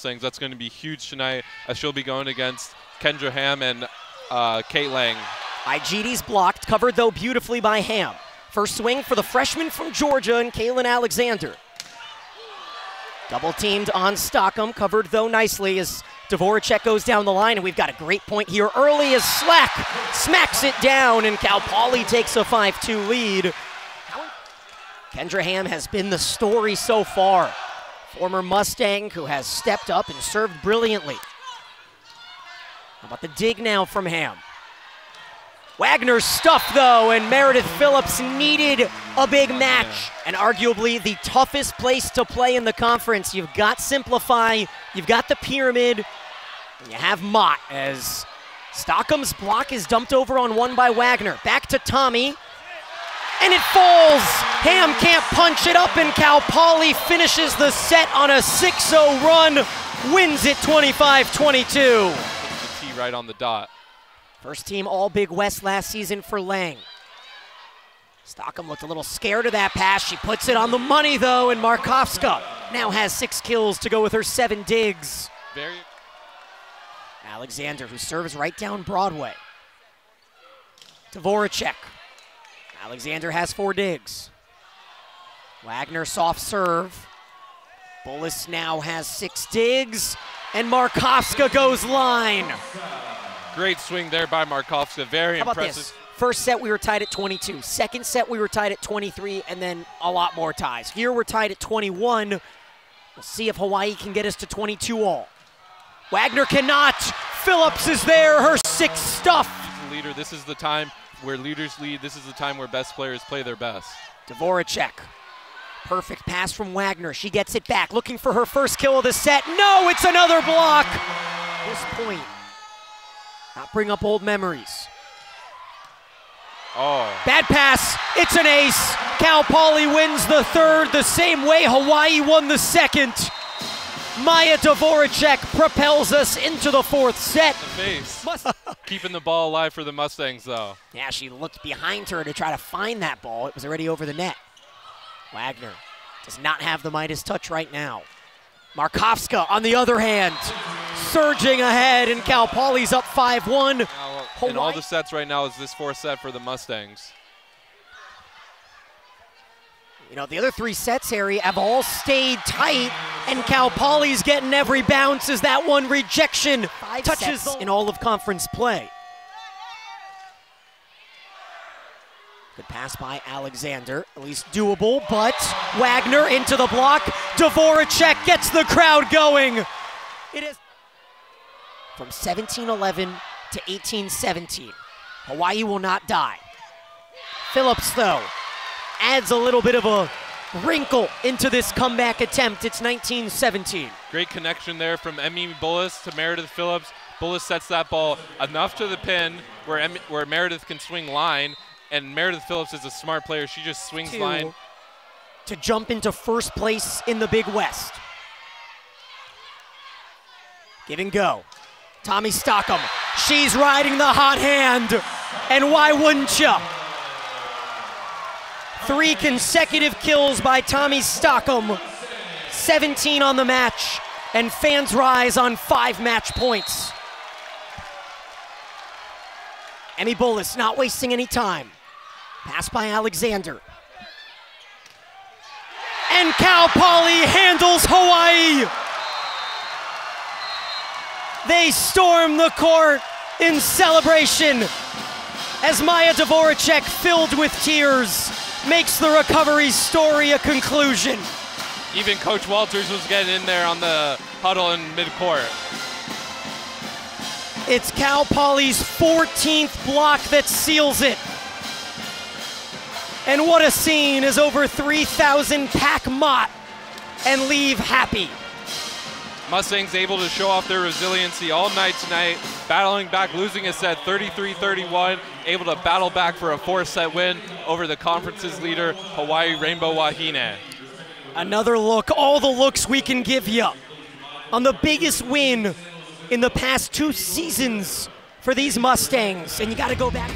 Mustangs. That's going to be huge tonight as she'll be going against Kendra Ham and uh, Kate Lang. Igiede's blocked, covered though beautifully by Ham. First swing for the freshman from Georgia and Caylen Alexander. Double teamed on Stockham, covered though nicely as Dvoracek goes down the line, and we've got a great point here early as Slack smacks it down, and Cal Poly takes a 5-2 lead. Kendra Ham has been the story so far. Former Mustang who has stepped up and served brilliantly. How about the dig now from Ham? Wagoner's stuff, though, and Meredith Phillips needed a big match. And arguably the toughest place to play in the conference. You've got SimpliFi, you've got the Pyramid, and you have Mott as Stockham's block is dumped over on one by Wagner. Back to Tommy, and it falls. Ham can't punch it up, and Cal Poly finishes the set on a 6 0 run, wins it 25 22. The tee right on the dot. First team All Big West last season for Lang. Stockham looked a little scared of that pass. She puts it on the money though, and Markovska now has six kills to go with her seven digs. Very. Alexander, who serves right down Broadway. Dvoracek. Alexander has four digs. Wagoner soft serve. Bullis now has six digs, and Markovska goes line. Great swing there by Markovska. Very How about impressive. this? First set we were tied at 22. Second set we were tied at 23, and then a lot more ties. Here we're tied at 21. We'll see if Hawaii can get us to 22 all. Wagoner cannot. Phillips is there. Her sixth stuff. Leader, this is the time where leaders lead. This is the time where best players play their best. Dvoracek. Perfect pass from Wagoner. She gets it back, looking for her first kill of the set. No, it's another block. This point, not bring up old memories. Oh, Bad pass. It's an ace. Cal Poly wins the third the same way Hawaii won the second. Maya Dvoracek propels us into the fourth set. the Keeping the ball alive for the Mustangs, though. yeah, she looked behind her to try to find that ball. It was already over the net. Wagoner does not have the Midas touch right now. Markovska, on the other hand, surging ahead, and Cal Poly's up 5 1. Now, in all the sets right now is this fourth set for the Mustangs. You know, the other three sets, Harry, have all stayed tight, and Cal Poly's getting every bounce as that one rejection touches in all of conference play. Good pass by Alexander, at least doable, but Wagoner into the block. Dvoracek gets the crowd going. It is from 1711 to 1817. Hawaii will not die. Phillips, though, adds a little bit of a wrinkle into this comeback attempt. It's 1917. Great connection there from Emmy Bullis to Meredith Phillips. Bullis sets that ball enough to the pin where, em- where Meredith can swing line, and Meredith Phillips is a smart player. She just swings to, line. to jump into first place in the Big West. Give and go. Tommy Stockham. She's riding the hot hand. And why wouldn't you? Three consecutive kills by Tommy Stockham. 17 on the match. And fans rise on five match points. Emmy Bullis not wasting any time. Pass by Alexander. And Cal Poly handles Hawaii. They storm the court in celebration as Maya Dvoracek, filled with tears, makes the recovery story a conclusion. Even Coach Walters was getting in there on the huddle in midcourt. It's Cal Poly's 14th block that seals it. And what a scene as over 3,000 pack Mott and leave happy. Mustangs able to show off their resiliency all night tonight, battling back, losing a set 33-31, able to battle back for a four-set win over the conference's leader, Hawaii Rainbow Wahine. Another look, all the looks we can give you on the biggest win in the past two seasons for these Mustangs. And you got to go back.